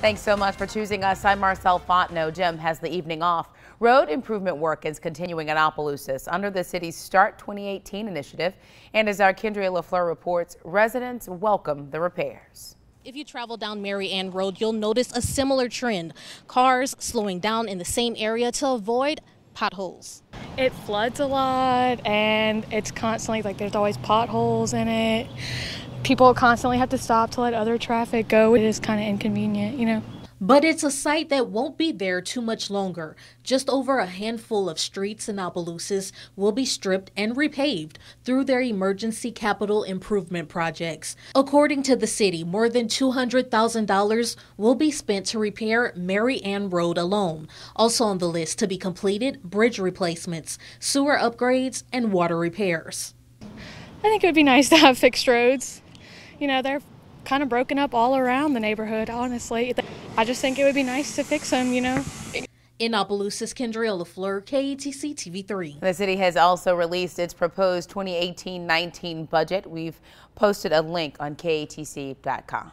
Thanks so much for choosing us. I'm Marcel Fontenot. Jim has the evening off. Road improvement work is continuing at Opelousas under the city's Start 2018 initiative. And as our Kendria LaFleur reports, residents welcome the repairs. If you travel down Mary Ann Road, you'll notice a similar trend. Cars slowing down in the same area to avoid potholes. It floods a lot and it's constantly like there's always potholes in it people constantly have to stop to let other traffic go. It is kind of inconvenient, you know. But it's a sight that won't be there too much longer. Just over a handful of streets in Opelousas will be stripped and repaved through their emergency capital improvement projects. According to the city, more than $200,000 will be spent to repair Mary Ann Road alone. Also on the list to be completed, bridge replacements, sewer upgrades, and water repairs. I think it would be nice to have fixed roads you know, they're kind of broken up all around the neighborhood, honestly. I just think it would be nice to fix them, you know. In Opelousas, Kendria LaFleur, KATC TV3. The city has also released its proposed 2018-19 budget. We've posted a link on KATC.com.